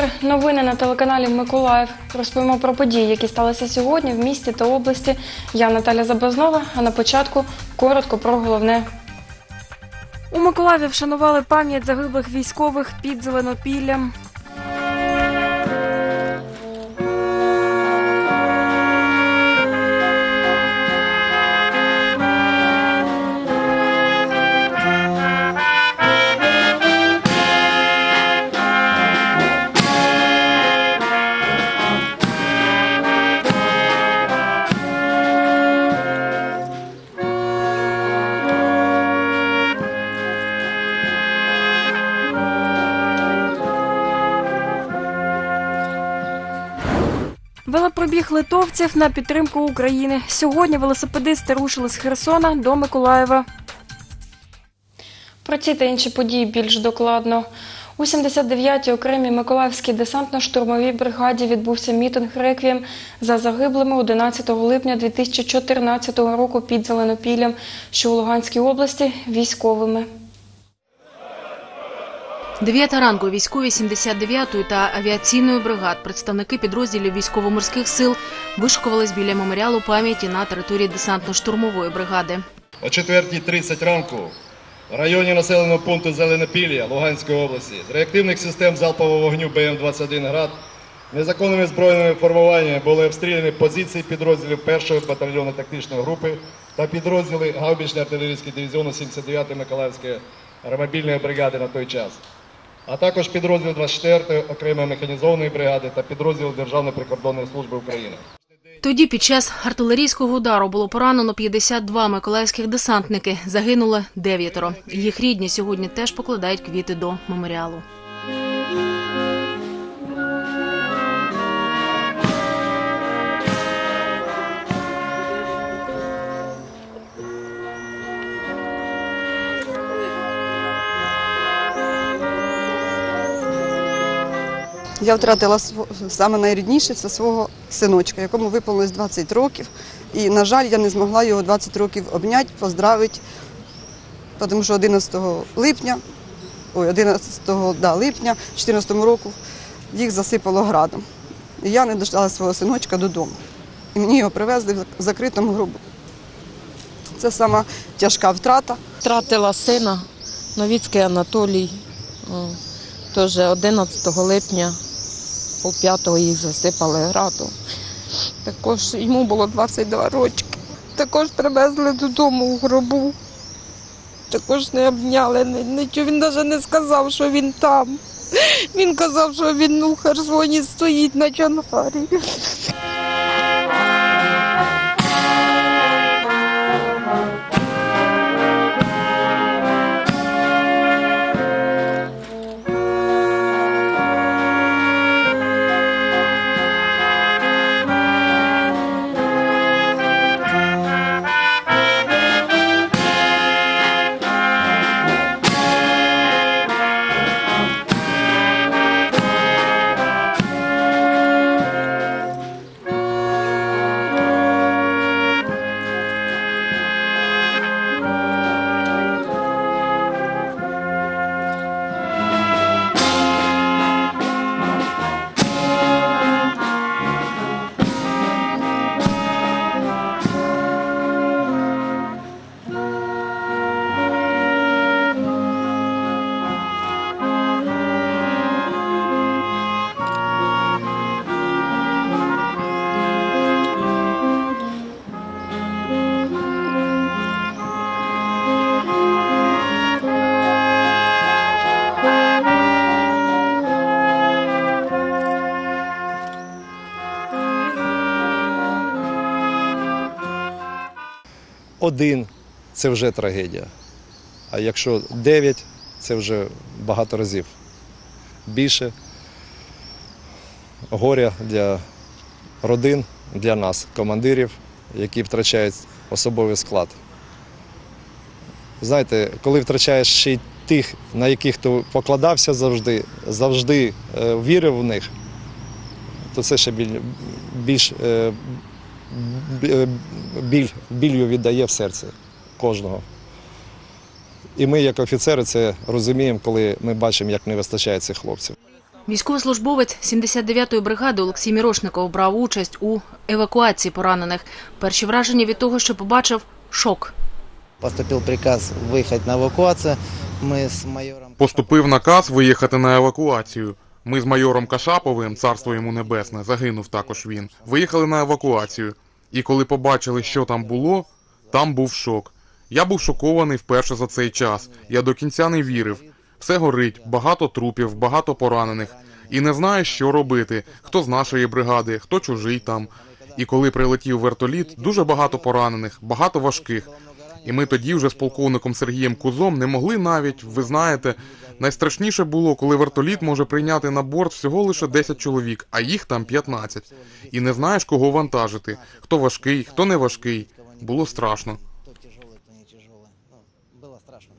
Вечір. Новини на телеканалі Миколаїв. Розповімо про події, які сталися сьогодні в місті та області. Я Наталя Забазнова. А на початку коротко про головне. У Миколаєві вшанували пам'ять загиблих військових під Зеленопіллям. Велопробіг литовців на підтримку України. Сьогодні велосипедисти рушили з Херсона до Миколаєва. Про ці та інші події більш докладно. У 79-й окремій Миколаївській десантно-штурмовій бригаді відбувся мітинг реквієм за загиблими 11 липня 2014 року під Зеленопіллям, що у Луганській області, військовими. Дев'ята ранку військові 79-ї та авіаційної бригад, представники підрозділів військово-морських сил вишукувались біля меморіалу пам'яті на території десантно-штурмової бригади. О 4.30 ранку в районі населеного пункту Зеленопілля Луганської області з реактивних систем залпового вогню БМ-21 «Град» незаконними збройними формуваннями були обстріляні позиції підрозділів 1-ї батальйону тактичної групи та підрозділи гаубічної артилерійської дивізіону 79-ї Миколаївської аеромобільної бригади на той час, а також підрозділ 24-ї окремої механізованої бригади та підрозділ Державної прикордонної служби України. Тоді під час артилерійського удару було поранено 52 миколаївських десантники. Загинули дев'ятеро. Їх рідні сьогодні теж покладають квіти до меморіалу. Я втратила саме найрідніше це свого синочка, якому виповнилось 20 років. І, на жаль, я не змогла його 20 років обняти, поздравити, тому що 11 липня, ой, 11 да, липня 2014 року їх засипало градом. І я не дождала свого синочка додому. І мені його привезли в закритому гробу. Це сама тяжка втрата. Втратила сина Новіцький Анатолій. Теж 11 липня у 5 їх засипали градом. Також йому було 22 роки. Також привезли додому у гробу. Також не обняли, нічого. Він навіть не сказав, що він там. Він казав, що він у Херсоні стоїть на Чангарі. Один це вже трагедія. А якщо дев'ять, це вже багато разів більше горя для родин, для нас, командирів, які втрачають особовий склад. Знаєте, коли втрачаєш ще й тих, на яких ти покладався завжди, завжди е, вірив в них, то це ще біль, більш е, біль, білью віддає в серце кожного. І ми, як офіцери, це розуміємо, коли ми бачимо, як не вистачає цих хлопців. Військовослужбовець 79-ї бригади Олексій Мірошников брав участь у евакуації поранених. Перші враження від того, що побачив – шок. Поступил приказ выехать на эвакуацию. Мы с майором... Поступив наказ виїхати на евакуацію. Ми з майором Кашаповим, царство йому небесне, загинув також він. Виїхали на евакуацію. І коли побачили, що там було, там був шок. Я був шокований вперше за цей час. Я до кінця не вірив. Все горить, багато трупів, багато поранених. І не знаєш, що робити, хто з нашої бригади, хто чужий там. І коли прилетів вертоліт, дуже багато поранених, багато важких. І ми тоді вже з полковником Сергієм Кузом не могли навіть, ви знаєте, найстрашніше було, коли вертоліт може прийняти на борт всього лише 10 чоловік, а їх там 15. І не знаєш, кого вантажити, хто важкий, хто не важкий. Було страшно. Кто тяжелый, кто не тяжелый. Ну, было страшно.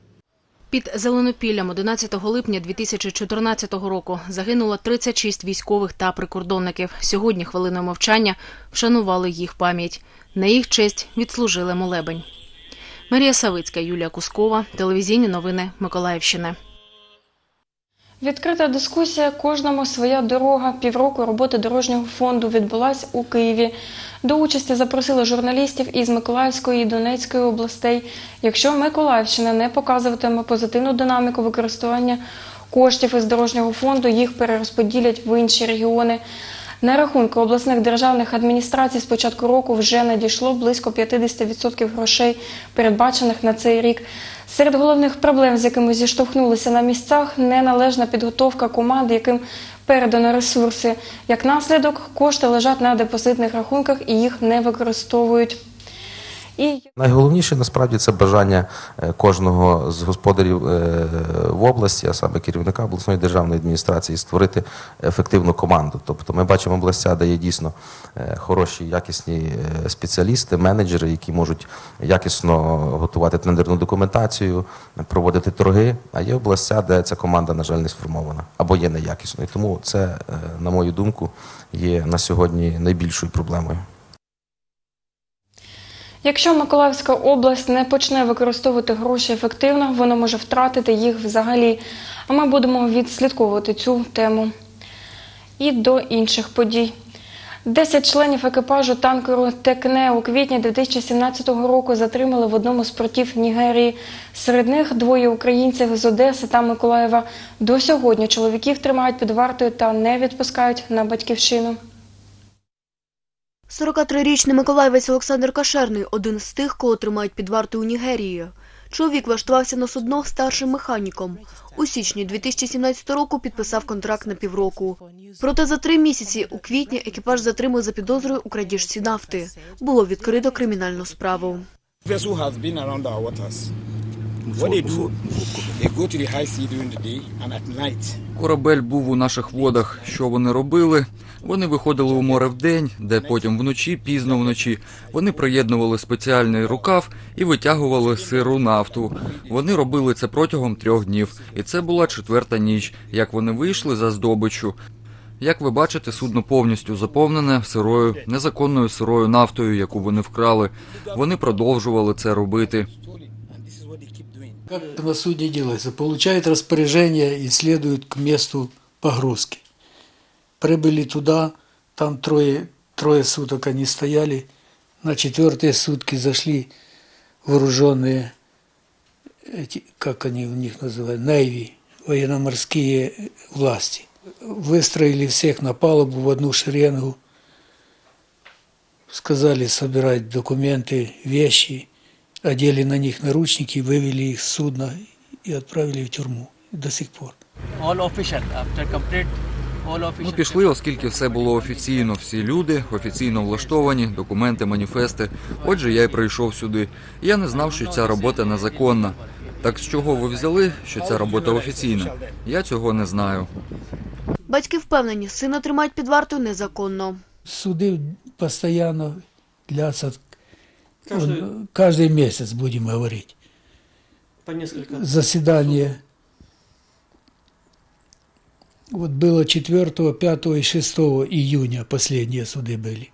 Під Зеленопіллям 11 липня 2014 року загинуло 36 військових та прикордонників. Сьогодні хвилиною мовчання вшанували їх пам'ять. На їх честь відслужили молебень. Марія Савицька, Юлія Кускова, телевізійні новини Миколаївщини. Відкрита дискусія Кожному своя дорога. Півроку роботи дорожнього фонду відбулась у Києві. До участі запросили журналістів із Миколаївської і Донецької областей. Якщо Миколаївщина не показуватиме позитивну динаміку використання коштів із дорожнього фонду, їх перерозподілять в інші регіони. На рахунки обласних державних адміністрацій з початку року вже надійшло близько 50% грошей, передбачених на цей рік. Серед головних проблем, з якими зіштовхнулися на місцях, неналежна підготовка команд, яким передано ресурси. Як наслідок, кошти лежать на депозитних рахунках і їх не використовують. І Найголовніше насправді це бажання е, кожного з господарів е, в області, а саме керівника обласної державної адміністрації, створити ефективну команду. Тобто ми бачимо областя, де є дійсно е, хороші, якісні спеціалісти, менеджери, які можуть якісно готувати тендерну документацію, проводити торги. А є областя, де ця команда, на жаль, не сформована або є неякісною. Тому це, на мою думку, є на сьогодні найбільшою проблемою. Якщо Миколаївська область не почне використовувати гроші ефективно, вона може втратити їх взагалі. А ми будемо відслідковувати цю тему. І до інших подій. Десять членів екіпажу танкеру Текне у квітні 2017 року затримали в одному з портів Нігерії. Серед них двоє українців з Одеси та Миколаєва. До сьогодні чоловіків тримають під вартою та не відпускають на батьківщину. 43-річний миколаївець Олександр Кашерний – один з тих, кого тримають під вартою у Нігерії. Чоловік влаштувався на судно старшим механіком. У січні 2017 року підписав контракт на півроку. Проте за три місяці у квітні екіпаж затримали за підозрою у крадіжці нафти. Було відкрито кримінальну справу. What they do, they go to the high sea during the day and at night. Корабель був у наших водах. Що вони робили? Вони виходили у море вдень, де потім вночі, пізно вночі, вони приєднували спеціальний рукав і витягували сиру нафту. Вони робили це протягом трьох днів, і це була четверта ніч, як вони вийшли за здобичу. Як ви бачите, судно повністю заповнене сирою, незаконною сирою нафтою, яку вони вкрали. Вони продовжували це робити. Как на судне делается? Получают распоряжение и следуют к месту погрузки. Прибыли туда, там трое, трое суток они стояли. На четвертые сутки зашли вооруженные, эти, как они у них называют, Найви, военно-морские власти. Выстроили всех на палубу в одну шеренгу. Сказали собирать документы, вещи, одели на них наручники, вывели их с судна и отправили в тюрьму до сих пор. Ми пішли, оскільки все було офіційно. Всі люди офіційно влаштовані, документи, маніфести. Отже, я й прийшов сюди. Я не знав, що ця робота незаконна. Так з чого ви взяли, що ця робота офіційна? Я цього не знаю. Батьки впевнені, сина тримають під вартою незаконно. Суды постоянно длятся, каждый, каждый месяц, будем говорить. По несколько. Заседание. Вот было 4, 5 и 6 июня последние суды были.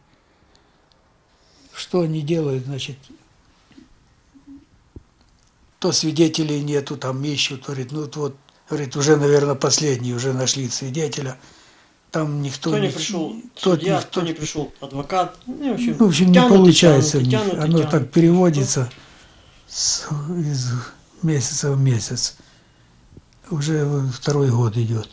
Что они делают, значит, то свидетелей нету, там ищут, говорит, ну вот Говорит, уже, наверное, последний, уже нашли свидетеля. Там никто Кто не не- пришел? тот Судья, никто- кто не пришел? Адвокат? Ну, в общем, Ну, в общем, не тянут и получается тянут, и них. тянут, Оно тянут. так переводится с- из месяца в месяц. Уже второй год идет.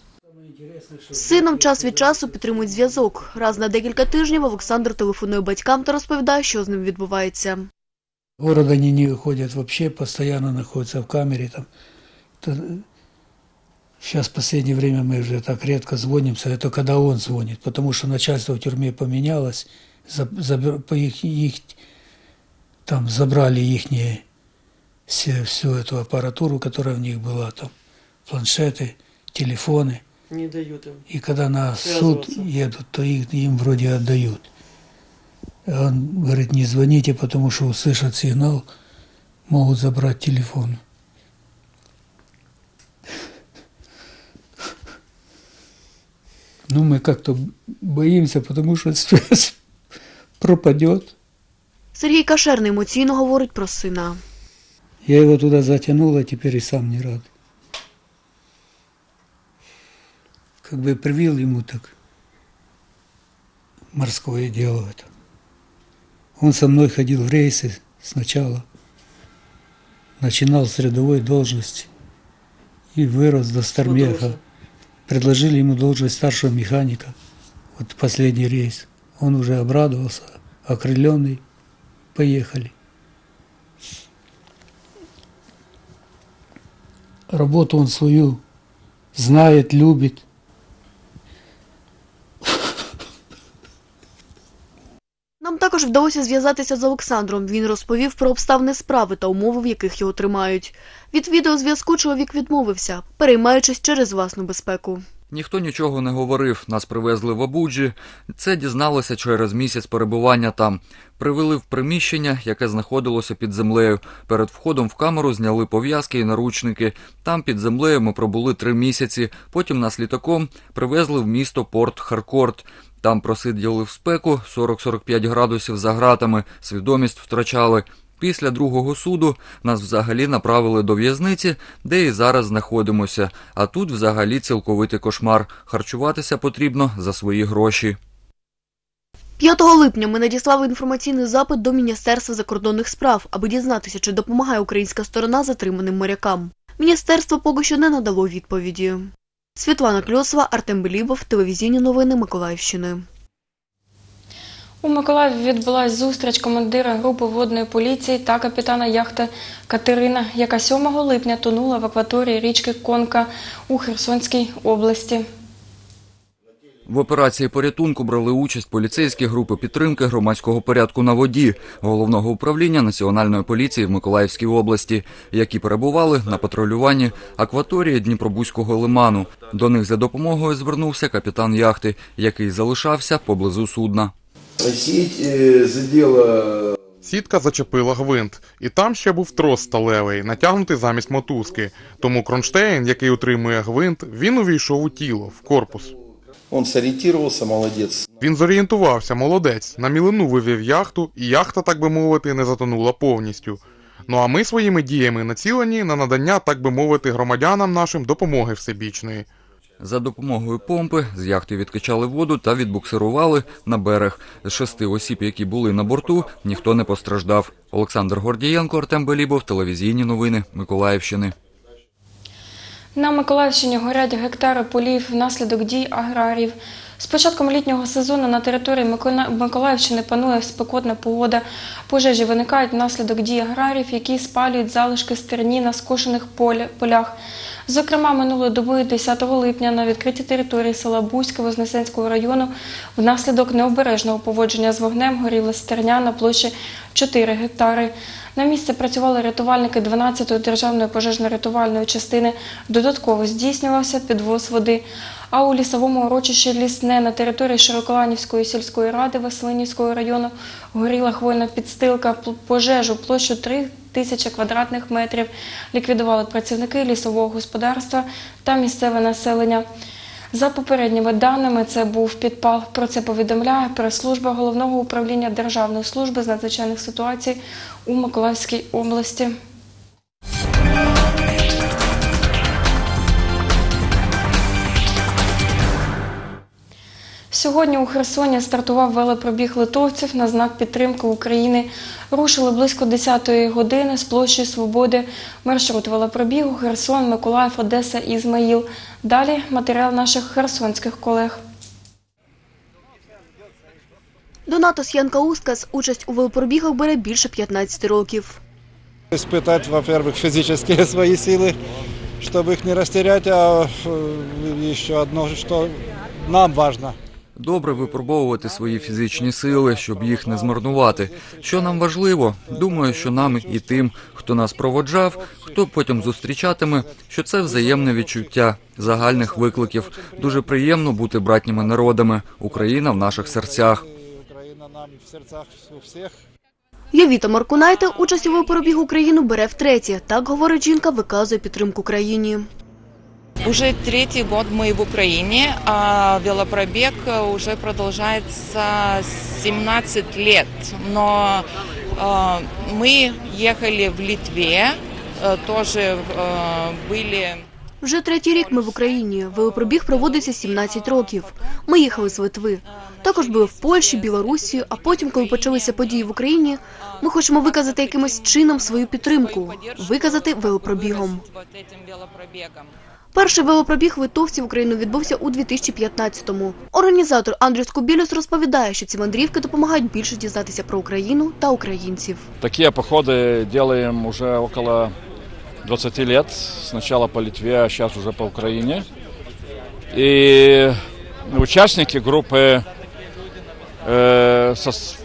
З сином час від часу підтримують зв'язок. Раз на декілька тижнів Олександр телефонує батькам та розповідає, що з ним відбувається. Город они не выходят вообще, постоянно находятся в камере там. Сейчас в последнее время мы уже так редко звонимся, это когда он звонит, потому что начальство в тюрьме поменялось, за- по их, их- там забрали их все, всю эту аппаратуру, которая в них была, там планшеты, телефоны. Не дают им. И когда на суд едут, то их, им вроде отдают. Он говорит, не звоните, потому что услышат сигнал, могут забрать телефон. Ну, мы как-то боимся, потому что связь пропадет. Сергій Кашерний емоційно говорить про сина. Я его туда затянул, а теперь и сам не рад. Как бы привил ему так морское дело это. Он со мной ходил в рейсы сначала. Начинал с рядовой должности и вырос до стармеха. Предложили ему должность старшего механика. Вот последний рейс. Он уже обрадовался, окрыленный. Поехали. Работу он свою знает, любит. Нам також вдалося зв'язатися з Олександром. Він розповів про обставини справи та умови, в яких його тримають. Від відеозв'язку чоловік відмовився, переймаючись через власну безпеку. Ніхто нічого не говорив. Нас привезли в Абуджі. Це дізналося через місяць перебування там. Привели в приміщення, яке знаходилося під землею. Перед входом в камеру зняли пов'язки і наручники. Там під землею ми пробули три місяці. Потім нас літаком привезли в місто Порт Харкорт. Там просиділи в спеку 40-45 градусів за гратами, свідомість втрачали. Після другого суду нас взагалі направили до в'язниці, де і зараз знаходимося. А тут взагалі цілковитий кошмар. Харчуватися потрібно за свої гроші. 5 липня ми надіслали інформаційний запит до Міністерства закордонних справ, аби дізнатися, чи допомагає українська сторона затриманим морякам. Міністерство поки що не надало відповіді. Світлана Кльосова, Артем Белібов, телевізійні новини Миколаївщини. У Миколаєві відбулась зустріч командира групи водної поліції та капітана яхти Катерина, яка 7 липня тонула в акваторії річки Конка у Херсонській області. В операції порятунку брали участь поліцейські групи підтримки громадського порядку на воді головного управління Національної поліції в Миколаївській області, які перебували на патрулюванні акваторії Дніпробузького лиману. До них за допомогою звернувся капітан яхти, який залишався поблизу судна. Задела Сітка зачепила гвинт, і там ще був трос сталевий, натягнутий замість мотузки. Тому кронштейн, який утримує гвинт, він увійшов у тіло, в корпус. Он сориентировался, молодец. Він зорієнтувався, молодець, на мілину вивів яхту, і яхта, так би мовити, не затонула повністю. Ну а ми своїми діями націлені на надання, так би мовити, громадянам нашим допомоги всебічної. За допомогою помпи з яхти відкачали воду та відбуксирували на берег. З шести осіб, які були на борту, ніхто не постраждав. Олександр Гордієнко, Артем Белібов, телевізійні новини Миколаївщини. На Миколаївщині горять гектари полів внаслідок дій аграрів. З початком літнього сезону на території Микола- Миколаївщини панує спекотна погода. Пожежі виникають внаслідок дій аграрів, які спалюють залишки стерні на скошених поля- полях. Зокрема, минулої доби 10 липня на відкритій території села Бузьке Вознесенського району внаслідок необережного поводження з вогнем горіла стерня на площі 4 гектари. На місце працювали рятувальники 12-ї державної пожежно-рятувальної частини. Додатково здійснювався підвоз води. А у лісовому урочищі Лісне на території Широколанівської сільської ради Веселинівського району горіла хвойна підстилка. Пожежу площу 3 тисячі квадратних метрів ліквідували працівники лісового господарства та місцеве населення. За попередніми даними, це був підпал. Про це повідомляє прес-служба головного управління Державної служби з надзвичайних ситуацій у Миколаївській області. Сьогодні у Херсоні стартував велопробіг литовців на знак підтримки України. Рушили близько 10-ї години з площі Свободи. Маршрут велопробігу Херсон, Миколаїв, Одеса і Ізмаїл. Далі матеріал наших херсонських колег. Донатос Янка Ускас участь у велопробігах бере більше 15 років. Испытать, во-первых, физические свои силы, чтобы их не растерять, а э, еще одно, что нам важно. Добре випробовувати свої фізичні сили, щоб їх не змарнувати. Що нам важливо? Думаю, що нам і тим, хто нас проводжав, хто потім зустрічатиме, що це взаємне відчуття загальних викликів. Дуже приємно бути братніми народами. Україна в наших серцях. Украина нам в всех. Явіта Маркунайте участь у велопробігу Україну бере втретє. Так говорить жінка, виказує підтримку країні. Уже третий год мы в Украине, а велопробег уже продолжается 17 лет. Но э, мы ехали в Литве, э, тоже э, были... Вже третій рік ми в Україні. Велопробіг проводиться 17 років. Ми їхали з Литви. Також були в Польщі, Білорусі, а потім, коли почалися події в Україні, ми хочемо виказати якимось чином свою підтримку, виказати велопробігом. Вот этим велопробегом. Перший велопробіг литовців в Україну відбувся у 2015-му. Організатор Андрюс Кубілюс розповідає, що ці мандрівки допомагають більше дізнатися про Україну та українців. Такие походы делаем уже около 20 лет. Сначала по Литве, а сейчас уже по Украине. И участники группы, э, сос-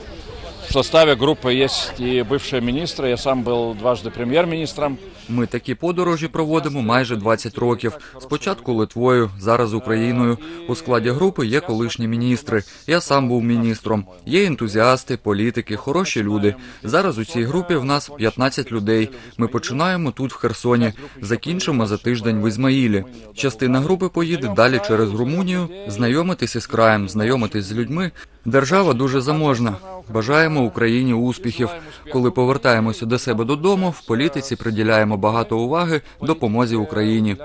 в составе группы есть и бывшие министры. Я сам был дважды премьер-министром. Ми такі подорожі проводимо майже 20 років. Спочатку Литвою, зараз Україною. У складі групи є колишні міністри. Я сам був міністром. Є ентузіасти, політики, хороші люди. Зараз у цій групі в нас 15 людей. Ми починаємо тут в Херсоні. Закінчимо за тиждень в Ізмаїлі. Частина групи поїде далі через Румунію, знайомитись із краєм, знайомитись з людьми. Держава дуже заможна. Бажаємо Україні успіхів. Коли повертаємося до себе додому, в політиці приділяємо багато уваги допомозі Україні.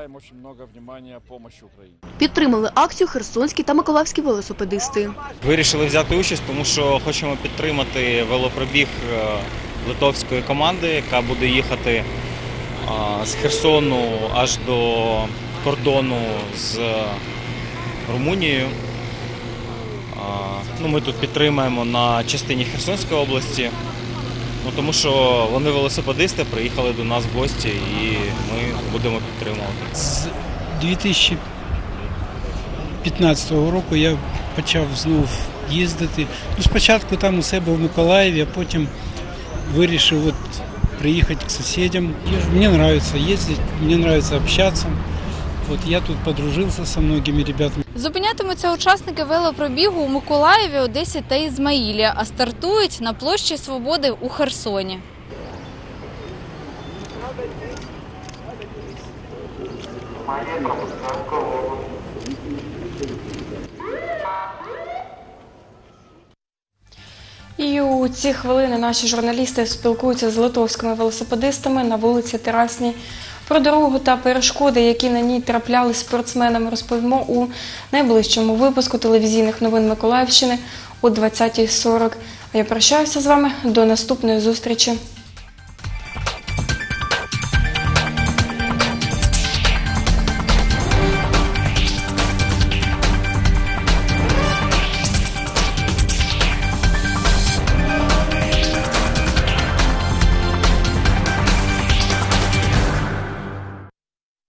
Підтримали акцію херсонські та миколаївські велосипедисти. Вирішили взяти участь, тому що хочемо підтримати велопробіг е, литовської команди, яка буде їхати з Херсону аж до кордону з Румунією. Ну, ми тут підтримуємо на частині Херсонської області, ну, тому що вони велосипедисти приїхали до нас в гості і ми будемо підтримувати. З 2015 року я почав знов їздити. Ну, спочатку там у себе в Миколаєві, а потім вирішив от приїхати к сусідям. Мені подобається їздити, мені подобається общатися. Вот я тут подружился со многими ребятами. Зупинятимуться учасники велопробігу у Миколаєві, Одесі та Ізмаїлі, а стартують на площі Свободи у Херсоні. І у ці хвилини наші журналісти спілкуються з литовськими велосипедистами на вулиці Терасній. Про дорогу та перешкоди, які на ній трапляли спортсменам, розповімо у найближчому випуску телевізійних новин Миколаївщини о 20.40. А я прощаюся з вами до наступної зустрічі.